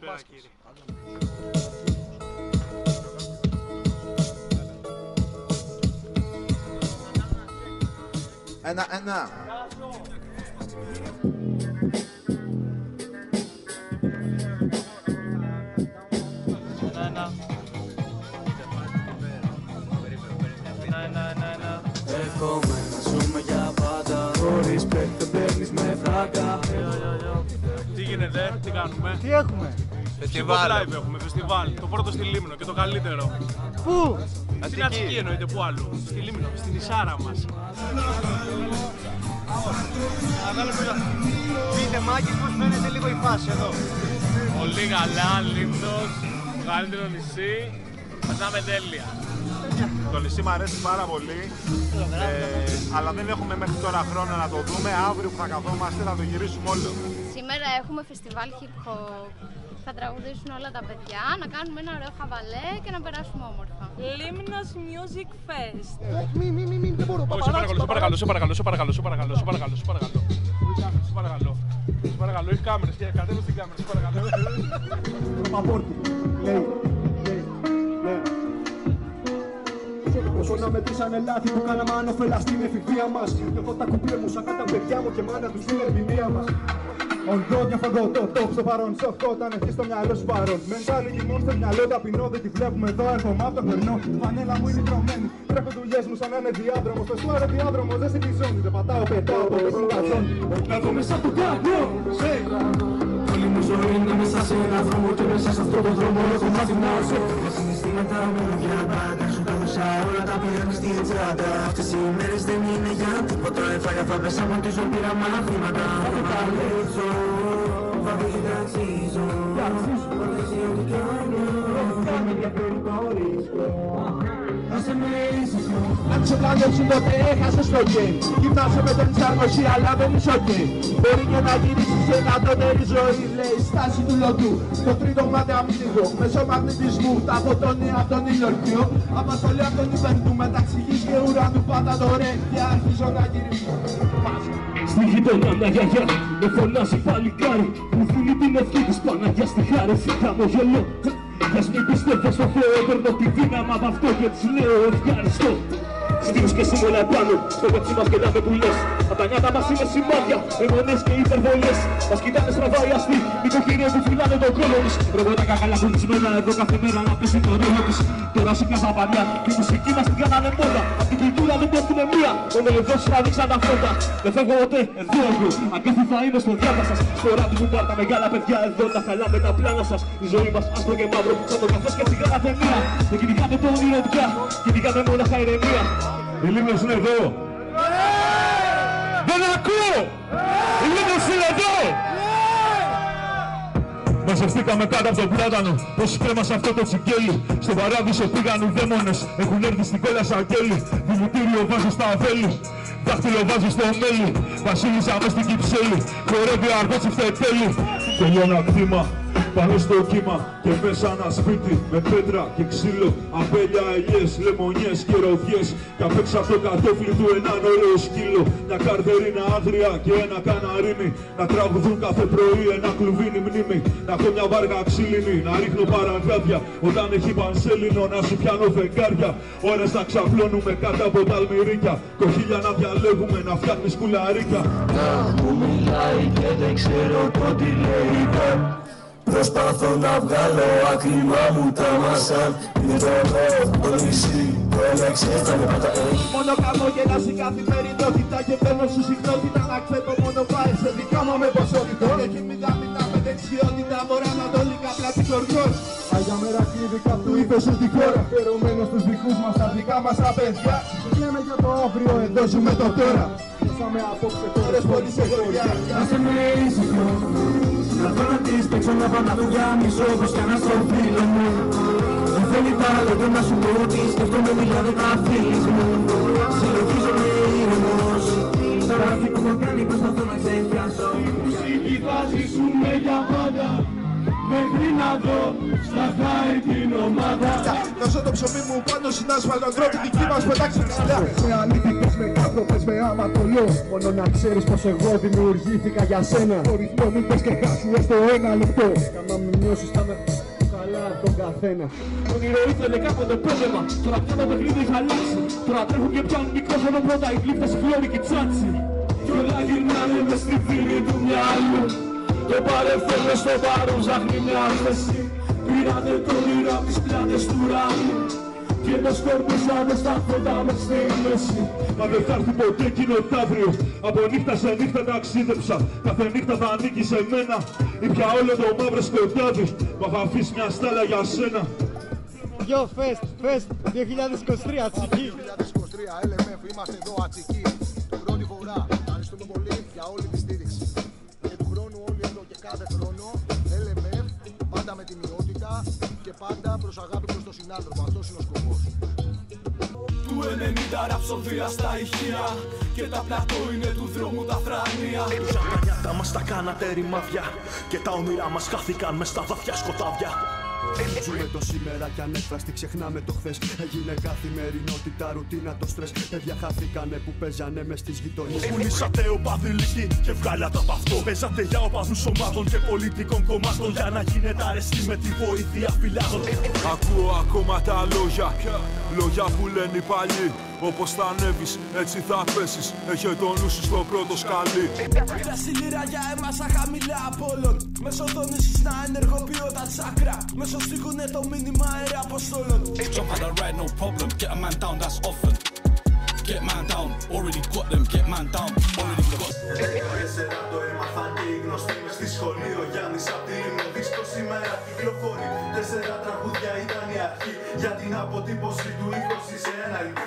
Καλησπέρα κύριε. Ένα, ένα. Ένα, ένα. Ένα, ένα, ένα. Εύχομαι να ζούμε για πάντα Χωρίς παίκτε παίρνεις με φράγκα Τι γίνεται, τι κάνουμε; Τι έχουμε, Φεστιβάλ live έχουμε, φεστιβάλ. Το πρώτο στη Λίμνο και το καλύτερο. πού, Στην Αττική εννοείται, πού αλλού. Στη Λίμνο, στην Ισάρα μας. πείτε μάγκες πώς φαίνεται λίγο η φάση εδώ; Πολύ καλά, Λίμνος, μεγαλύτερο νησί. Περνάμε τέλεια. Το νησί μου αρέσει πάρα πολύ, ε, αλλά δεν έχουμε μέχρι τώρα χρόνο να το δούμε. Αύριο που θα καθόμαστε θα το γυρίσουμε όλο. Σήμερα έχουμε φεστιβάλ hip hop. Θα τραγουδήσουν όλα τα παιδιά, να κάνουμε ένα ωραίο χαβαλέ και να περάσουμε όμορφα. Λίμνος Music Fest. Μη, μη, μη, μη, δεν μπορώ, Όχι, σε παρακαλώ, σε παρακαλώ, σε παρακαλώ, σε παρακαλώ, σε παρακαλώ, σε παρακαλώ, σε παρακαλώ. Σε παρακαλώ. Σε παρακαλώ, έχει κάμερες και κατέβω στην κάμερα, σε παρακαλώ. Παπόρτη. Λέει, λέει, λέει. Όσο να μετρήσανε λάθη που κάναμε ανώφελα στην εφηβεία μας Νιώθω τα κουμπία μου σαν κατά παιδιά μου και μάνα τους στην ερμηνεία μας Οντό διαφωνώ το top στο παρόν Σοκ όταν έχει στο μυαλό σου παρόν. Μεντάλι γυμνών στο μυαλό ταπεινό Δεν τη βλέπουμε εδώ έρχομαι απ' το χερνό Φανέλα μου είναι τρωμένη Τρέχω δουλειές μου σαν να είναι διάδρομος. Το σουάρε διάδρομος δεν στη ζώνη Δεν πατάω πετάω από το καζόν Οδεύω μέσα από το κάτω Όλη μου ζωή είναι μέσα σε ένα δρόμο Και μέσα σε αυτό το δρόμο έχω μάθει να ζω. Τα συναισθήματα μου για πάντα Σου τα δώσα όλα τα πήραν στην τσάντα. Αυτές οι μέρες δεν είναι για τίποτα Έφαγα θα πέσα από τη ζωή πήρα μαθήματα Θα το παλέψω Θα το συνταξίζω Θα δείξει ό,τι κάνω Δεν με ενδιαφέρει το ρίσκο Άσε με ήσυχο Αν σε πλάνεψουν τότε έχασες το game Γυμνάσαι με τον Τσάρκωση αλλά δεν είσαι ok Μπορεί και να γυρίσεις σε ένα τονέρι ζωή Λέει στάση του λοντού Το τρίτο μάτι αμυντικό Μέσω μαγνητισμού Τα φωτώνει από τον ηλιορκείο Απαστολή από τον υπερτού Μεταξύ γης και ουρανού πάντα το ρε Και αρχίζω να γυρίσω Στη γειτονιά μια γιαγιά με φωνάζει παλικάρι Που δίνει την ευχή της Παναγιάς στη χάρη Χαμογελώ Ας μην πιστεύω στο Θεό Παίρνω τη δύναμα από αυτό και της λέω ευχαριστώ Στήλους και σύμβολα επάνω Στο πετσί μας κοιτάμε που λες Απ' τα νιάτα μας είναι σημάδια Αιμονές και υπερβολές. Μας κοιτάνε στραβά οι αστεί Νοικοκυρίες που φυλάνε τον κόλλο της Ρομποτάκα καλά κουμπισμένα εδώ κάθε μέρα να πέσει το ρόλο της Τώρα σηκάζα παλιά Και η μουσική μας την κάνανε μόδα. Απ' την κουλτούρα δεν πέφτουνε μία. Μόνο εδώ να δείξαν τα φώτα. Δεν φεύγω ποτέ εδώ εγώ Αγκάθι θα είμαι στο διάβα σας. Στο ράπι μου πάρ' τα μεγάλα παιδιά εδώ Τα καλά με τα πλάνα σας. Η ζωή μας άσπρο και μαύρο Σαν το καφές και τσιγάρα ταινία Δεν κυνηγάμε το όνειρο πια Κυνηγάμε μόναχα ηρεμία Η Λίμνος είναι εδώ. Δεν ακούω. Η Λίμνος είναι εδώ. Μαζευτήκαμε κάτω από το πλάτανο. Πως κρέμα σε αυτό το τσικέλι Στον παράδεισο πήγαν οι δαίμονες. Έχουν έρθει στην κόλλα σαν κέλι Δημητήριο βάζω στα αβέλη Δάχτυλο βάζω στο μέλι Βασίλισσα μες στην κυψέλη. Χορεύει αργός τσιφτετέλη Τελειώνω κτήμα πάνω στο κύμα και μέσα ένα σπίτι με πέτρα και ξύλο, αμπέλια, ελιές, λεμονιές και ροδιές και απ' έξω από το κατόφλι του έναν ωραίο σκύλο μια καρδερίνα άγρια και ένα καναρίνι. Να τραγουδούν κάθε πρωί ένα κλουβίνι μνήμη να έχω μια βάργα ξύλινη, να ρίχνω παραγκάδια όταν έχει πανσέλινο να σου πιάνω φεγγάρια. Ώρες να ξαπλώνουμε κάτω από τα αλμυρίκια. Κοχύλια να διαλέγουμε να φτιάχνεις κουλαρίκια. Να μου μιλάει και δεν ξέρω το τι λέει Προσπαθώ να βγάλω άκρημα μου τα μασάν Είναι το εδώ, το νησί, το έλεξε, τα νεπάτα έχει Μόνο χαμόγελα στην καθημερινότητα και παίρνω σου συχνότητα να ξέρω μόνο πάει σε δικά μου με ποσότητα και εκεί μηδά μηδά με δεξιότητα μωρά ανατολικά πλάτη κορδόν Αγιά μέρα κλείδικα του ύφες σου τη χώρα. Φερωμένο στους δικούς μας τα δικά μας τα παιδιά. Λέμε για το αύριο, εδώ ζούμε το τώρα Ζήσαμε απόψε χώρες πολύ σε χωριά Άσε με ήσυχο. Να πάω να της παίξω να πάω να του γάμισω όπως κι στο φίλο μου. Δεν θέλει τα λόγια να σου πω ότι σκέφτομαι μιλάνε τα φίλης μου. Συλλογίζομαι ήρεμος. Στα ράφη που έχω κάνει προσπαθώ να ξεχιάσω Μουσική θα ζήσουμε για πάντα Μέχρι να δω στα χάρη την ομάδα. Δώσω το ψωμί μου πάνω στην άσφαλτο Ανθρώπι δική μας πετάξει καλά Με αλήθικες με κάπου το πες με άματολο Μόνο να ξέρεις πως εγώ δημιουργήθηκα για σένα. Το ρυθμό μου πες και χάσου έστω ένα λεπτό. Κάμα μου νιώσεις θα με καλά από τον καθένα. Το όνειρο ήθελε κάποτε πέλεμα Τώρα πια το παιχνίδι έχει αλλάξει. Τώρα τρέχουν και πιάνουν μικρόφωνο πρώτα. Οι κλήφτες φλόρι και τσάτσι Κι όλα γυρνάνε μες στη φίλη του μυαλού Το παρελθόν μες στο παρόν ψάχνει μια θέση Πήρανε το όνειρο απ' τις πλάτες του ουρανού και το σκορπίσανε στα φώτα μες στη μέση. Μα δεν θα έρθει ποτέ εκείνο το αύριο Από νύχτα σε νύχτα ταξίδεψα Κάθε νύχτα θα ανήκει σε μένα. Ή πια όλο το μαύρο σκοτάδι. Μα θα αφήσει μια στάλα για σένα. Yo, Fest, Fest 2023, Ατσική. 2023 LMF είμαστε εδώ ατσικοί Πρώτη φορά Ευχαριστούμε πολύ για όλη τη στήριξη κάθε χρόνο LMF πάντα με την ιότητα Και πάντα προς αγάπη προς τον συνάνθρωπο Αυτός είναι ο σκοπός. Του 90 ραψοδία στα ηχεία Και τα πλατό είναι του δρόμου τα θρανία. Σαν τα νιάτα μας τα κάνατε ρημάδια Και τα όνειρά μας χάθηκαν μες στα βαθιά σκοτάδια Ζούμε το σήμερα κι ανέφραστη ξεχνάμε το χθες. Έγινε καθημερινότητα, ρουτίνα το στρες. Παιδιά χάθηκανε που παίζανε μες στις γειτονιές. Πουλήσατε οπαδοί λύκοι και βγάλατε από αυτό. Παίζατε για οπαδούς ομάδων και πολιτικών κομμάτων. Για να γίνετε αρεστοί με τη βοήθεια φυλάδων. Ακούω ακόμα τα λόγια. Λόγια που λένε οι παλιοί Όπως θα ανέβεις έτσι θα πέσεις. Έχε το νου σου στο πρώτο σκαλί. Πράσι λίρα για έμασα χαμηλά από όλων. Μέσω δόνησης να ενεργοποιώ τα τσάκρα. Μέσω στίχουνε το μήνυμα αέρα αποστόλων. Jump on the ride, no problem. Get a man down, that's often. Get man down, already got them. Get man down, already got. Τέσσερα το έμαθαν και οι γνωστοί μες στη σχολή. Ο Γιάννης απ' τη δίσκο σήμερα κυκλοφορεί. Τέσσερα τραγούδια ήταν η αρχή Για την αποτύπωση του 20 σε ένα EP